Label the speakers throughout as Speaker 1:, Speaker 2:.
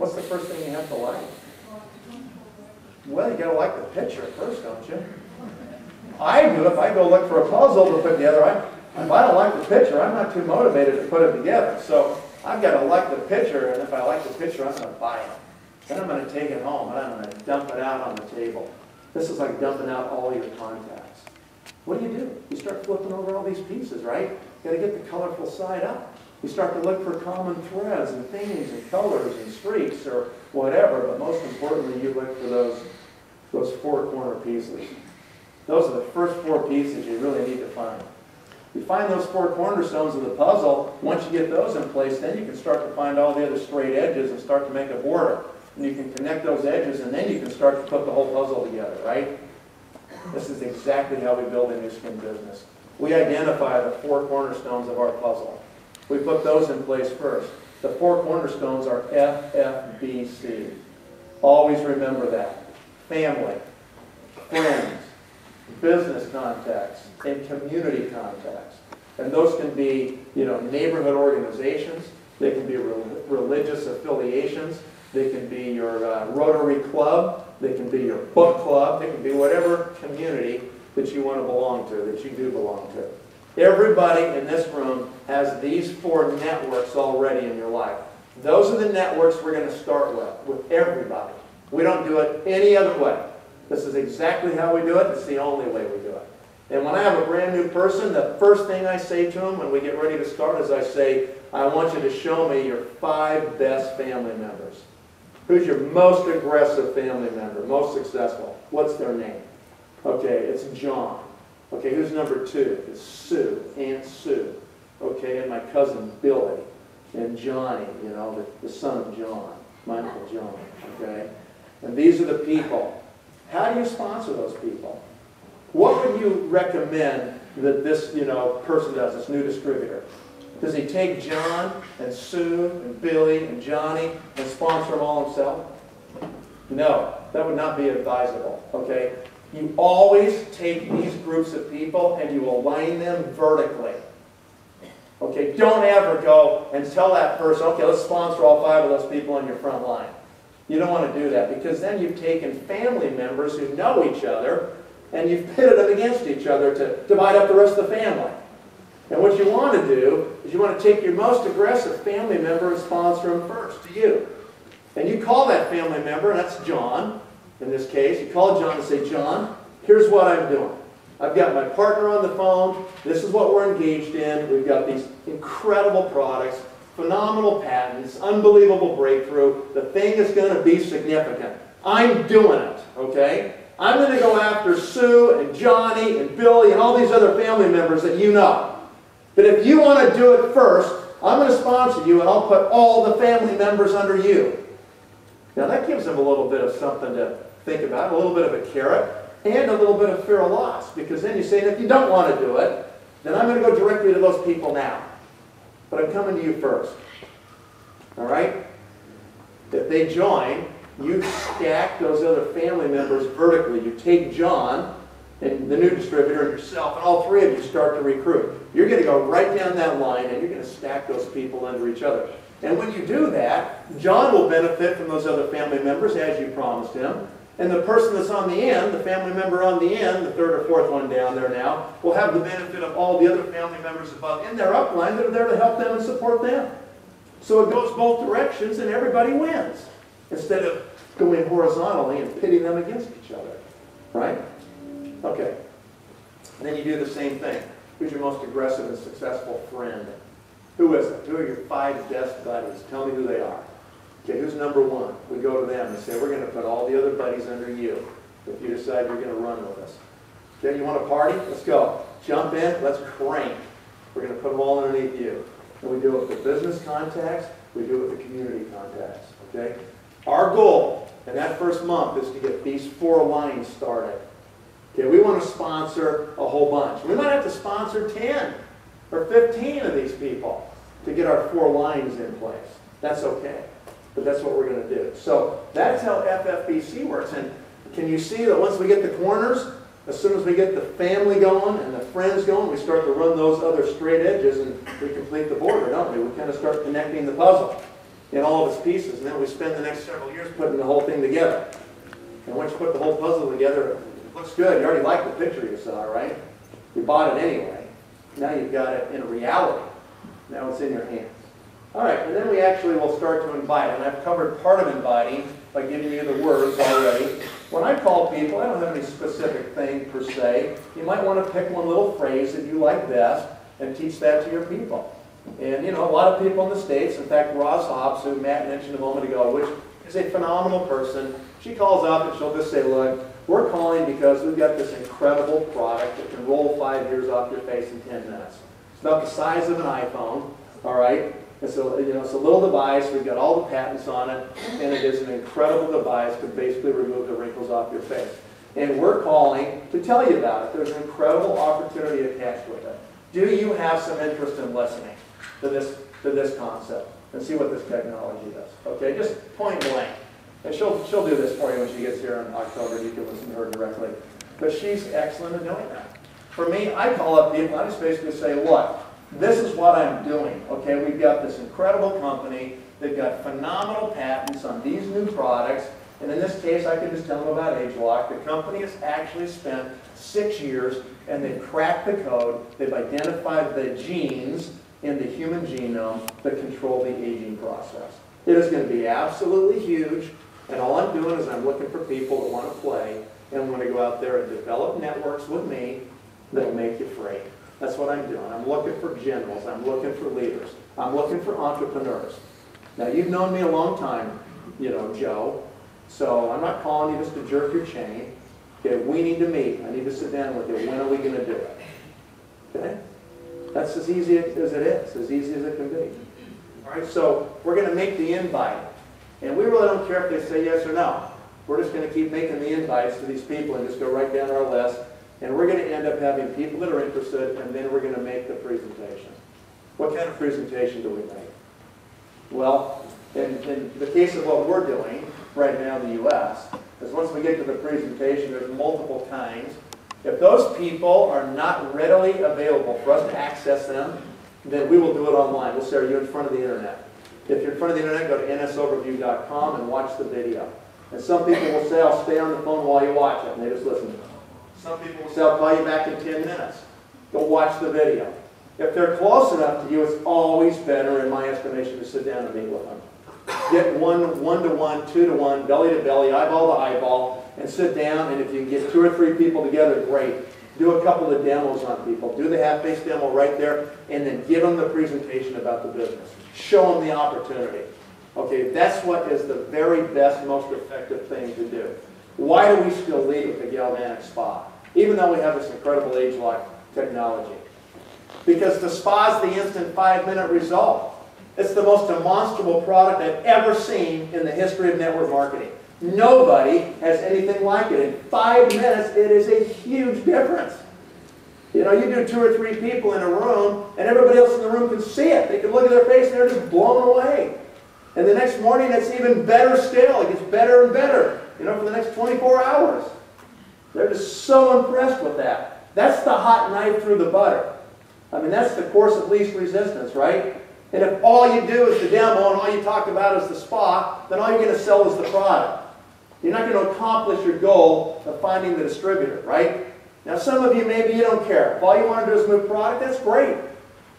Speaker 1: What's the first thing you have to like? Well, you gotta like the picture first, don't you? I do. If I go look for a puzzle to put together, I, if I don't like the picture, I'm not too motivated to put it together. So I've got to like the picture, and if I like the picture, I'm going to buy it. Then I'm going to take it home, and I'm going to dump it out on the table. This is like dumping out all your contacts. What do you do? You start flipping over all these pieces, right? You got to get the colorful side up. You start to look for common threads and themes and colors and streaks or whatever, but most importantly, you look for those, those four corner pieces. Those are the first four pieces you really need to find. You find those four cornerstones of the puzzle, once you get those in place, then you can start to find all the other straight edges and start to make a border. And you can connect those edges, and then you can start to put the whole puzzle together, right? This is exactly how we build a Nu Skin business. We identify the four cornerstones of our puzzle. We put those in place first. The four cornerstones are FFBC. Always remember that. Family, friends, business contacts and community contacts. And those can be, you know, neighborhood organizations, they can be re religious affiliations, they can be your uh, Rotary Club, they can be your book club, they can be whatever community that you want to belong to, that you do belong to. Everybody in this room has these four networks already in your life. Those are the networks we're going to start with, with everybody. We don't do it any other way. This is exactly how we do it. It's the only way we do it. And when I have a brand new person, the first thing I say to them when we get ready to start is I say, I want you to show me your five best family members. Who's your most aggressive family member, most successful? What's their name? Okay, it's John. Okay, who's number two? It's Sue, Aunt Sue. Okay, and my cousin Billy, and Johnny, you know, the, the son of John, my Uncle John. Okay? And these are the people how do you sponsor those people? What would you recommend that this, you know, person does, this new distributor? Does he take John and Sue and Billy and Johnny and sponsor them all himself? No, that would not be advisable, okay? You always take these groups of people and you align them vertically. Okay, don't ever go and tell that person, okay, let's sponsor all five of those people on your front line. You don't want to do that because then you've taken family members who know each other and you've pitted them against each other to divide up the rest of the family. And what you want to do is you want to take your most aggressive family member and sponsor them first to you. And you call that family member, and that's John in this case. You call John and say, John, here's what I'm doing. I've got my partner on the phone. This is what we're engaged in. We've got these incredible products phenomenal patents, unbelievable breakthrough. The thing is going to be significant. I'm doing it, okay? I'm going to go after Sue and Johnny and Billy and all these other family members that you know. But if you want to do it first, I'm going to sponsor you and I'll put all the family members under you. Now that gives them a little bit of something to think about, a little bit of a carrot, and a little bit of fear of loss. Because then you say, if you don't want to do it, then I'm going to go directly to those people now. But I'm coming to you first. All right? If they join, you stack those other family members vertically. You take John and the new distributor and yourself, and all three of you start to recruit. You're going to go right down that line, and you're going to stack those people under each other. And when you do that, John will benefit from those other family members, as you promised him. And the person that's on the end, the family member on the end, the third or fourth one down there now, will have the benefit of all the other family members above in their upline that are there to help them and support them. So it goes both directions and everybody wins. Instead of going horizontally and pitting them against each other. Right? Okay. And then you do the same thing. Who's your most aggressive and successful friend? Who is it? Who are your five best buddies? Tell me who they are. Okay, who's number one? We go to them and say, we're going to put all the other buddies under you if you decide you're going to run with us. Okay, you want to party? Let's go. Jump in, let's crank. We're going to put them all underneath you. And we do it with business contacts, we do it with the community contacts. Okay? Our goal in that first month is to get these four lines started. Okay, we want to sponsor a whole bunch. We might have to sponsor 10 or 15 of these people to get our four lines in place. That's okay. But that's what we're going to do. So that's how FFBC works. And can you see that once we get the corners, as soon as we get the family going and the friends going, we start to run those other straight edges and we complete the border, don't we? We kind of start connecting the puzzle. in all of its pieces, and then we spend the next several years putting the whole thing together. And once you put the whole puzzle together, it looks good. You already like the picture you saw, right? You bought it anyway. Now you've got it in reality. Now it's in your hands. All right, and then we actually will start to invite, and I've covered part of inviting by giving you the words already. When I call people, I don't have any specific thing per se. You might want to pick one little phrase that you like best and teach that to your people. And you know, a lot of people in the States, in fact, Roz Hobbs, who Matt mentioned a moment ago, which is a phenomenal person, she calls up and she'll just say, look, we're calling because we've got this incredible product that can roll five years off your face in 10 minutes. It's about the size of an iPhone, all right? It's a, you know, it's a little device, we've got all the patents on it, and it is an incredible device to basically remove the wrinkles off your face. And we're calling to tell you about it. There's an incredible opportunity attached with it. Do you have some interest in listening to this, to this concept and see what this technology does? Okay, just point blank. And she'll, she'll do this for you when she gets here in October. You can listen to her directly. But she's excellent at doing that. For me, I call up people, I just basically say, look, this is what I'm doing. Okay, we've got this incredible company. They've got phenomenal patents on these new products. And in this case, I can just tell them about ageLOC. The company has actually spent six years and they've cracked the code. They've identified the genes in the human genome that control the aging process. It is going to be absolutely huge. And all I'm doing is I'm looking for people that want to play and want to go out there and develop networks with me that'll make you free. That's what I'm doing. I'm looking for generals. I'm looking for leaders. I'm looking for entrepreneurs. Now, you've known me a long time, you know, Joe. So I'm not calling you just to jerk your chain. Okay, we need to meet. I need to sit down with you. When are we going to do it? Okay? That's as easy as it is, as easy as it can be. All right, so we're going to make the invite. And we really don't care if they say yes or no. We're just going to keep making the invites to these people and just go right down our list. And we're going to end up having people that are interested, and then we're going to make the presentation. What kind of presentation do we make? Well, in, in the case of what we're doing right now in the U.S., is once we get to the presentation, there's multiple kinds. If those people are not readily available for us to access them, then we will do it online. We'll say, are you in front of the internet? If you're in front of the internet, go to nsoverview.com and watch the video. And some people will say, I'll stay on the phone while you watch it, and they just listen. Some people will say, I'll call you back in 10 minutes. Go watch the video. If they're close enough to you, it's always better, in my estimation, to sit down and meet with them. Get one, one to one, two to one, belly to belly, eyeball to eyeball, and sit down, and if you can get two or three people together, great. Do a couple of demos on people. Do the half-face demo right there, and then give them the presentation about the business. Show them the opportunity. Okay, that's what is the very best, most effective thing to do. Why do we still lead with the galvanic spa? Even though we have this incredible ageLOC technology. Because spa the instant five-minute result. It's the most demonstrable product I've ever seen in the history of network marketing. Nobody has anything like it. In five minutes, it is a huge difference. You know, you do two or three people in a room, and everybody else in the room can see it. They can look at their face, and they're just blown away. And the next morning, it's even better still. It gets better and better, you know, for the next 24 hours. They're just so impressed with that. That's the hot knife through the butter. I mean, that's the course of least resistance, right? And if all you do is the demo and all you talk about is the spa, then all you're going to sell is the product. You're not going to accomplish your goal of finding the distributor, right? Now, some of you, maybe you don't care. If all you want to do is move product, that's great.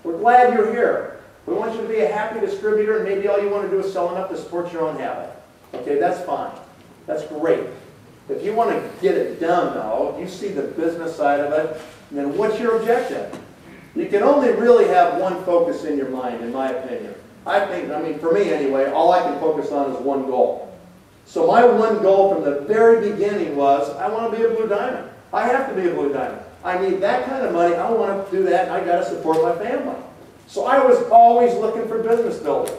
Speaker 1: We're glad you're here. We want you to be a happy distributor, and maybe all you want to do is sell enough to support your own habit. Okay, that's fine. That's great. If you want to get it done, though, you see the business side of it, then what's your objective? You can only really have one focus in your mind, in my opinion. I think, I mean, for me anyway, all I can focus on is one goal. So my one goal from the very beginning was, I want to be a blue diamond. I have to be a blue diamond. I need that kind of money. I want to do that, I got to support my family. So I was always looking for business builders.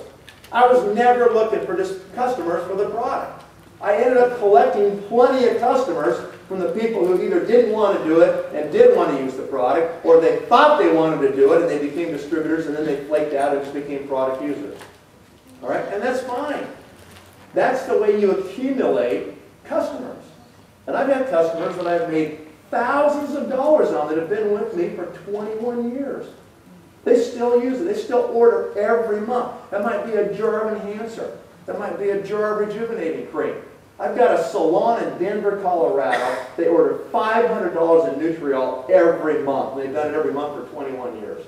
Speaker 1: I was never looking for just customers for the product. I ended up collecting plenty of customers from the people who either didn't want to do it and did want to use the product, or they thought they wanted to do it and they became distributors and then they flaked out and just became product users. All right? And that's fine. That's the way you accumulate customers. And I've had customers that I've made thousands of dollars on that have been with me for 21 years. They still use it. They still order every month. That might be a jar of enhancer. That might be a jar of rejuvenating cream. I've got a salon in Denver, Colorado. They order $500 in Nutriol every month. They've done it every month for 21 years.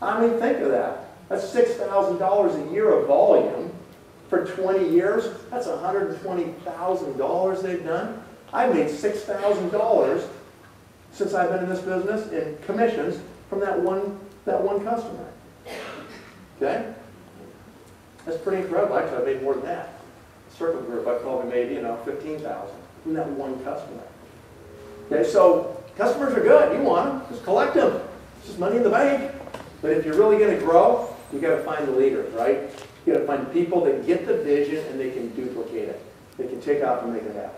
Speaker 1: I mean, think of that. That's $6,000 a year of volume for 20 years. That's $120,000 they've done. I've made $6,000 since I've been in this business in commissions from that one, that one customer. Okay? That's pretty incredible. Actually, I made more than that. Circle Group, I probably made, you know, 15,000 from that one customer. Okay, so customers are good. You want them, just collect them. It's just money in the bank. But if you're really going to grow, you got to find the leaders, right? You got to find people that get the vision and they can duplicate it. They can take off and make it happen.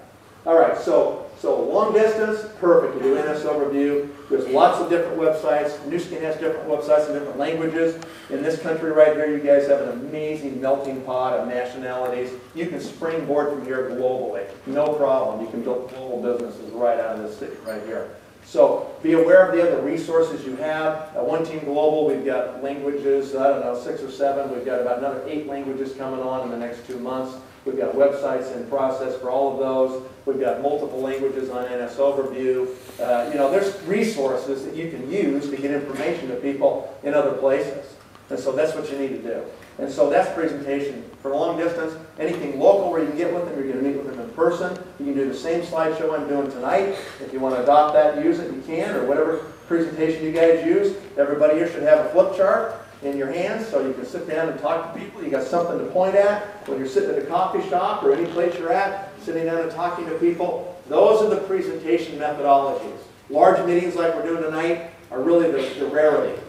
Speaker 1: All right, so so long distance, perfect. You do NS overview. There's lots of different websites. Nu Skin has different websites in different languages. In this country right here, you guys have an amazing melting pot of nationalities. You can springboard from here globally. No problem. You can build global businesses right out of this city right here. So be aware of the other resources you have. At One Team Global, we've got languages, I don't know, six or seven. We've got about another eight languages coming on in the next two months. We've got websites in process for all of those. We've got multiple languages on NS Overview. Uh, you know, there's resources that you can use to get information to people in other places. And so that's what you need to do. And so that's presentation for long distance. Anything local where you can get with them, you're going to meet with them in person. You can do the same slideshow I'm doing tonight. If you want to adopt that, use it, you can, or whatever presentation you guys use. Everybody here should have a flip chart in your hands so you can sit down and talk to people. You got something to point at when you're sitting at a coffee shop or any place you're at, sitting down and talking to people. Those are the presentation methodologies. Large meetings like we're doing tonight are really the, the rarity.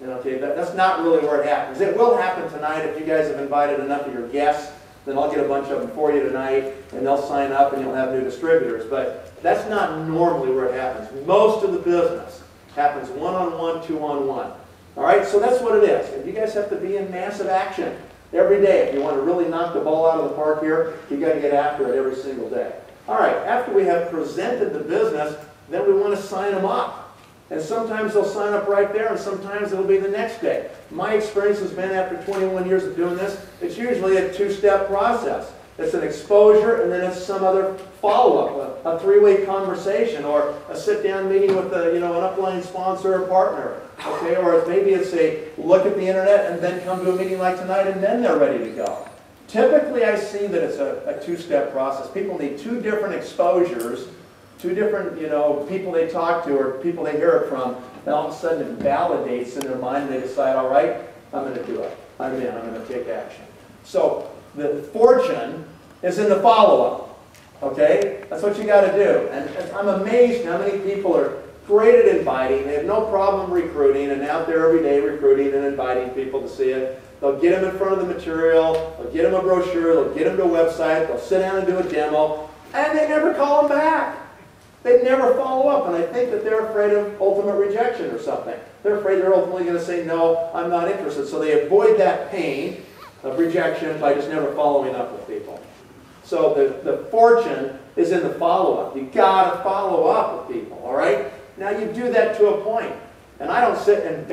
Speaker 1: You know, okay, that, that's not really where it happens. It will happen tonight if you guys have invited enough of your guests. Then I'll get a bunch of them for you tonight, and they'll sign up, and you'll have new distributors. But that's not normally where it happens. Most of the business happens one-on-one, two-on-one. All right, so that's what it is. And you guys have to be in massive action every day. If you want to really knock the ball out of the park here, you got to get after it every single day. All right, after we have presented the business, then we want to sign them up. And sometimes they'll sign up right there, and sometimes it'll be the next day. My experience has been after 21 years of doing this, it's usually a two-step process. It's an exposure, and then it's some other follow-up, a, a three-way conversation, or a sit-down meeting with a, you know, an upline sponsor or partner. Okay, or maybe it's a look at the internet and then come to a meeting like tonight, and then they're ready to go. Typically, I see that it's a, a two-step process. People need two different exposures, two different, you know, people they talk to or people they hear it from, and all of a sudden it validates in their mind, and they decide, all right, I'm going to do it. I'm in, I'm going to take action. So the fortune is in the follow-up. Okay? That's what you got to do. And, I'm amazed how many people are great at inviting. They have no problem recruiting and out there every day recruiting and inviting people to see it. They'll get them in front of the material. They'll get them a brochure. They'll get them to a website. They'll sit down and do a demo. And they never call them back. They never follow up. And I think that they're afraid of ultimate rejection or something. They're afraid they're ultimately going to say, no, I'm not interested. So they avoid that pain of rejection by just never following up with people. So the, the fortune is in the follow-up. you got to follow up with people, all right? Now you do that to a point. And I don't sit and